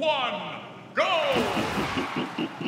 one, go!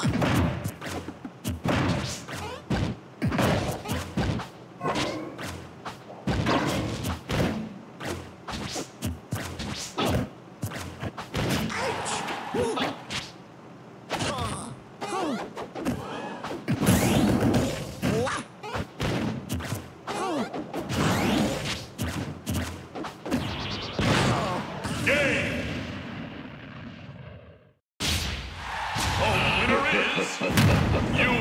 Game! Winner is you!